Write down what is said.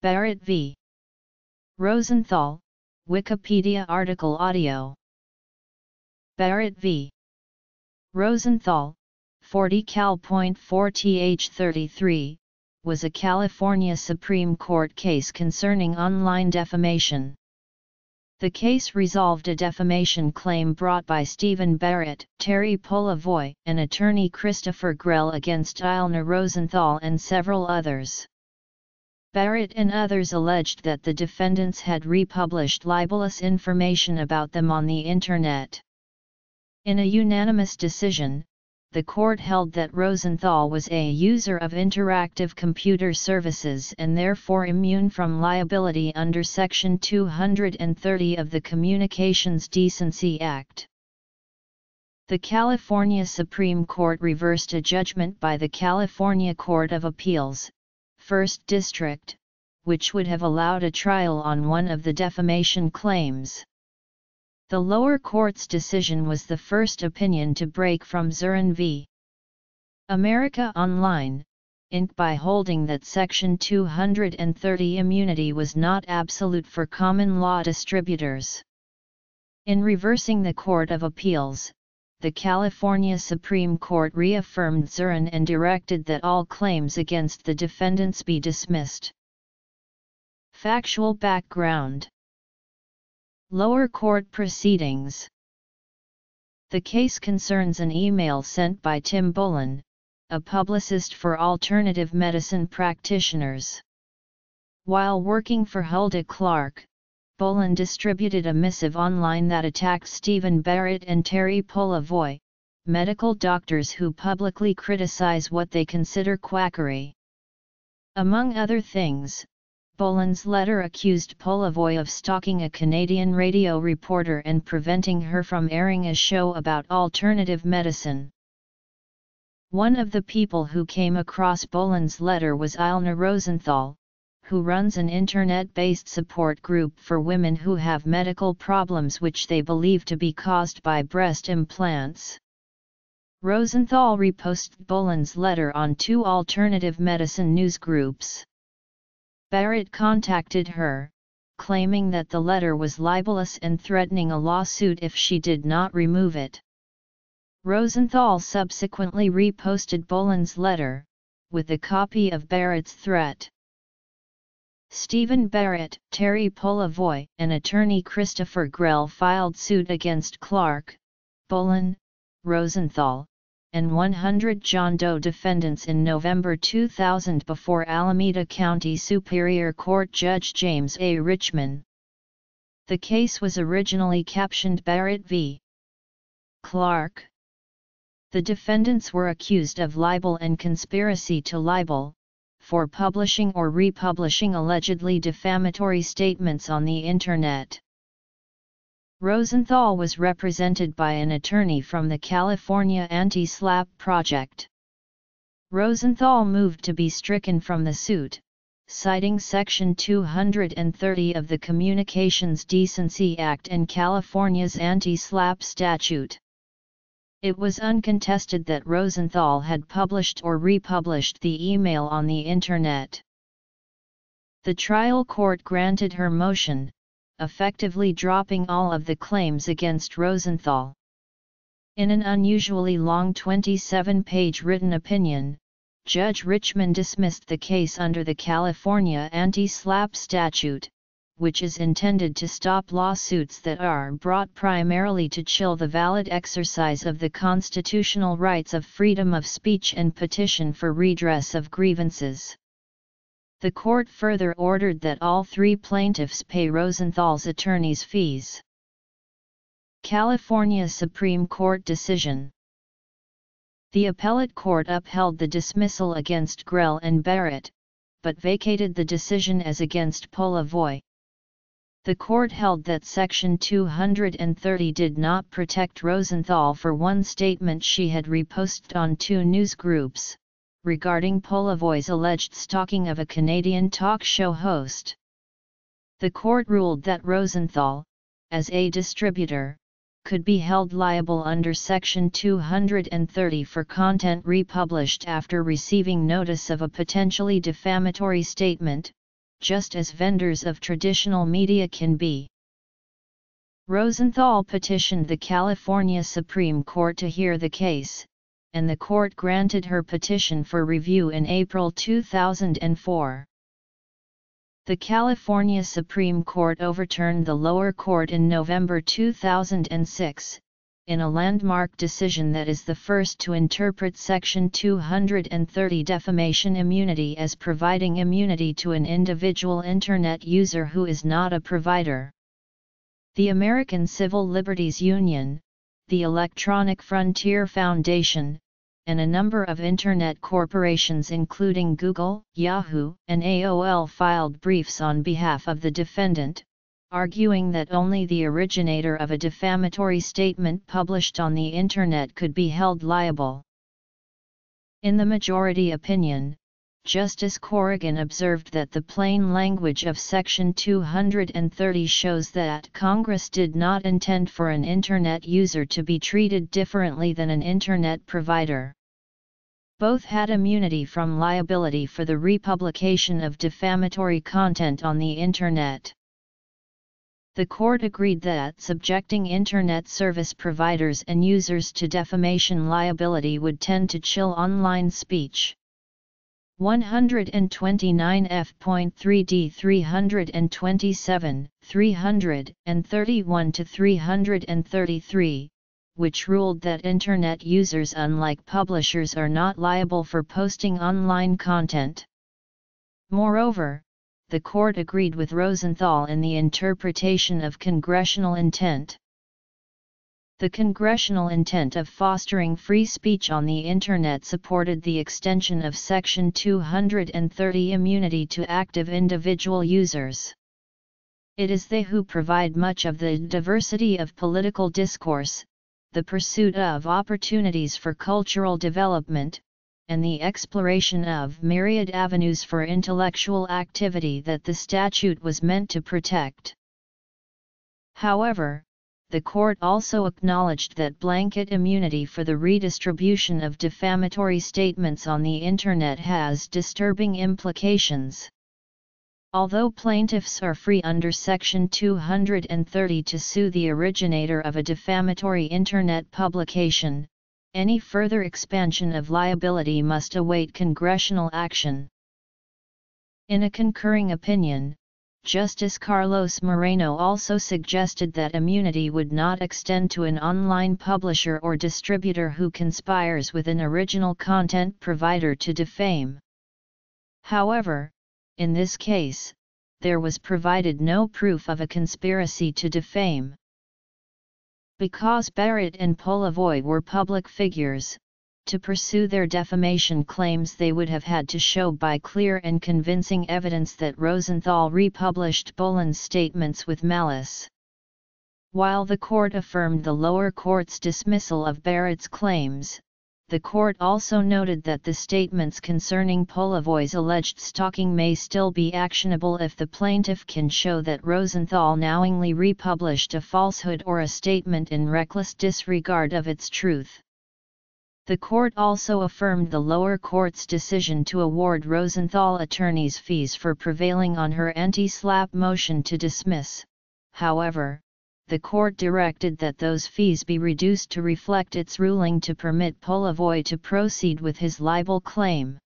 Barrett v. Rosenthal, Wikipedia article audio. Barrett v. Rosenthal, 40 Cal. 4 th 33, was a California Supreme Court case concerning online defamation. The case resolved a defamation claim brought by Stephen Barrett, Terry Polevoy, and attorney Christopher Grell against Ilena Rosenthal and several others. Barrett and others alleged that the defendants had republished libelous information about them on the Internet. In a unanimous decision, the court held that Rosenthal was a user of interactive computer services and therefore immune from liability under Section 230 of the Communications Decency Act. The California Supreme Court reversed a judgment by the California Court of Appeals, First District, which would have allowed a trial on one of the defamation claims. The lower court's decision was the first opinion to break from Zeran v. America Online, Inc. by holding that Section 230 immunity was not absolute for common law distributors. In reversing the Court of Appeals, the California Supreme Court reaffirmed Zeran and directed that all claims against the defendants be dismissed. Factual background Lower Court Proceedings The case concerns an email sent by Tim Bolen, a publicist for alternative medicine practitioners. While working for Hulda Clark, Bolen distributed a missive online that attacked Stephen Barrett and Terry Polevoy, medical doctors who publicly criticize what they consider quackery. Among other things, Bolen's letter accused Polevoy of stalking a Canadian radio reporter and preventing her from airing a show about alternative medicine. One of the people who came across Bolen's letter was Ilena Rosenthal, who runs an internet-based support group for women who have medical problems which they believe to be caused by breast implants. Rosenthal reposted Bolen's letter on two alternative medicine news groups. Barrett contacted her, claiming that the letter was libelous and threatening a lawsuit if she did not remove it. Rosenthal subsequently reposted Bolen's letter, with a copy of Barrett's threat. Stephen Barrett, Terry Polevoy, and attorney Christopher Grell filed suit against Clark, Bolen, Rosenthal, and 100 John Doe defendants in November 2000 before Alameda County Superior Court Judge James A. Richman. The case was originally captioned Barrett v. Clark. The defendants were accused of libel and conspiracy to libel, for publishing or republishing allegedly defamatory statements on the Internet. Rosenthal was represented by an attorney from the California Anti-SLAPP Project. Rosenthal moved to be stricken from the suit, citing Section 230 of the Communications Decency Act and California's anti-SLAPP statute. It was uncontested that Rosenthal had published or republished the email on the Internet. The trial court granted her motion, effectively dropping all of the claims against Rosenthal. In an unusually long 27-page written opinion, Judge Richman dismissed the case under the California anti-SLAPP statute, which is intended to stop lawsuits that are brought primarily to chill the valid exercise of the constitutional rights of freedom of speech and petition for redress of grievances. The court further ordered that all three plaintiffs pay Rosenthal's attorney's fees. California Supreme Court Decision The appellate court upheld the dismissal against Grell and Barrett, but vacated the decision as against Polevoy. The court held that Section 230 did not protect Rosenthal for one statement she had reposted on two news groups, regarding Polevoy's alleged stalking of a Canadian talk show host. The court ruled that Rosenthal, as a distributor, could be held liable under Section 230 for content republished after receiving notice of a potentially defamatory statement, just as vendors of traditional media can be. Rosenthal petitioned the California Supreme Court to hear the case, and the court granted her petition for review in April 2004. The California Supreme Court overturned the lower court in November 2006, in a landmark decision that is the first to interpret Section 230 defamation immunity as providing immunity to an individual Internet user who is not a provider. The American Civil Liberties Union, the Electronic Frontier Foundation, and a number of Internet corporations including Google, Yahoo, and AOL filed briefs on behalf of the defendant, arguing that only the originator of a defamatory statement published on the Internet could be held liable. In the majority opinion, Justice Corrigan observed that the plain language of Section 230 shows that Congress did not intend for an Internet user to be treated differently than an Internet provider. Both had immunity from liability for the republication of defamatory content on the Internet. The court agreed that subjecting Internet service providers and users to defamation liability would tend to chill online speech. 129 F.3d 327, 331 to 333, which ruled that Internet users unlike publishers are not liable for posting online content. Moreover, the court agreed with Rosenthal in the interpretation of congressional intent. The congressional intent of fostering free speech on the Internet supported the extension of Section 230 immunity to active individual users. It is they who provide much of the diversity of political discourse, the pursuit of opportunities for cultural development, and the exploration of myriad avenues for intellectual activity that the statute was meant to protect. However, the court also acknowledged that blanket immunity for the redistribution of defamatory statements on the Internet has disturbing implications. Although plaintiffs are free under Section 230 to sue the originator of a defamatory Internet publication, any further expansion of liability must await congressional action. In a concurring opinion, Justice Carlos Moreno also suggested that immunity would not extend to an online publisher or distributor who conspires with an original content provider to defame. However, in this case, there was provided no proof of a conspiracy to defame. Because Barrett and Polevoy were public figures, to pursue their defamation claims they would have had to show by clear and convincing evidence that Rosenthal republished Bolen's statements with malice. While the court affirmed the lower court's dismissal of Barrett's claims, the court also noted that the statements concerning Polevoy's alleged stalking may still be actionable if the plaintiff can show that Rosenthal knowingly republished a falsehood or a statement in reckless disregard of its truth. The court also affirmed the lower court's decision to award Rosenthal attorney's fees for prevailing on her anti-SLAPP motion to dismiss, however, the court directed that those fees be reduced to reflect its ruling to permit Polevoy to proceed with his libel claim.